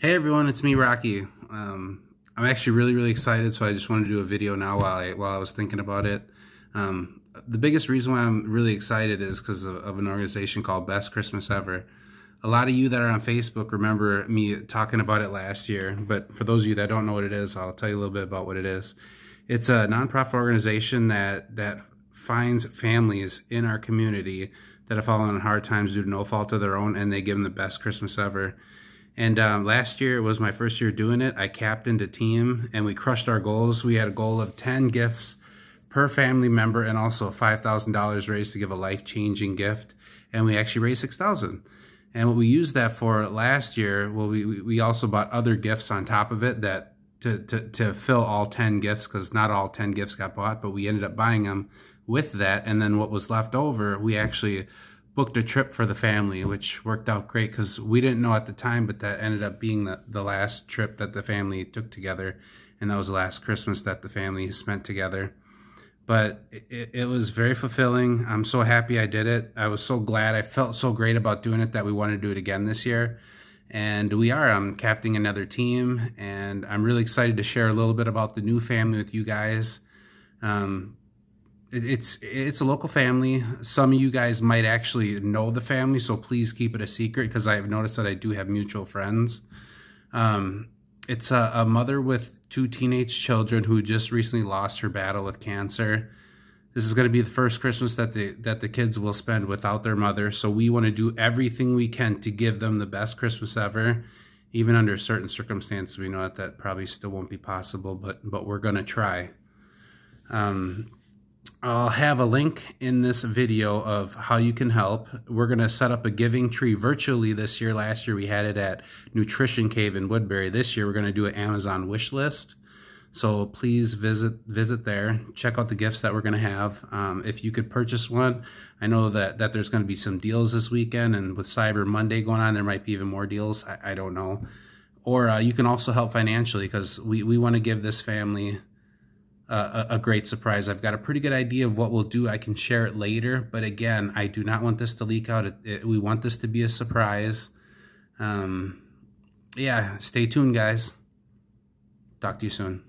Hey everyone, it's me, Rocky. Um, I'm actually really, really excited, so I just wanted to do a video now while I while I was thinking about it. Um, the biggest reason why I'm really excited is because of, of, an organization called Best Christmas Ever. A lot of you that are on Facebook remember me talking about it last year, but for those of you that don't know what it is, I'll tell you a little bit about what it is. It's a nonprofit organization that that finds families in our community that have fallen on hard times due to no fault of their own, and they give them the best Christmas ever. And um, last year was my first year doing it. I captained a team and we crushed our goals. We had a goal of 10 gifts per family member and also $5,000 raised to give a life-changing gift. And we actually raised 6000 And what we used that for last year, well, we, we also bought other gifts on top of it that to, to, to fill all 10 gifts because not all 10 gifts got bought, but we ended up buying them with that. And then what was left over, we actually booked a trip for the family, which worked out great because we didn't know at the time, but that ended up being the, the last trip that the family took together. And that was the last Christmas that the family spent together. But it, it was very fulfilling. I'm so happy I did it. I was so glad. I felt so great about doing it that we want to do it again this year. And we are. I'm captaining another team, and I'm really excited to share a little bit about the new family with you guys. Um, it's it's a local family. Some of you guys might actually know the family, so please keep it a secret because I've noticed that I do have mutual friends. Um, it's a, a, mother with two teenage children who just recently lost her battle with cancer. This is going to be the first Christmas that the that the kids will spend without their mother. So we want to do everything we can to give them the best Christmas ever. Even under certain circumstances, we know that that probably still won't be possible, but but we're going to try. Um, I'll have a link in this video of how you can help. We're going to set up a giving tree virtually this year. Last year we had it at Nutrition Cave in Woodbury. This year we're going to do an Amazon wish list. So please visit visit there. Check out the gifts that we're going to have. Um, if you could purchase one, I know that, that there's going to be some deals this weekend. And with Cyber Monday going on, there might be even more deals. I, I don't know. Or uh, you can also help financially because we, we want to give this family a, great surprise. I've got a pretty good idea of what we'll do. I can share it later, but again, I do not want this to leak out. It, it, we want this to be a surprise. Um, yeah, stay tuned, guys. Talk to you soon.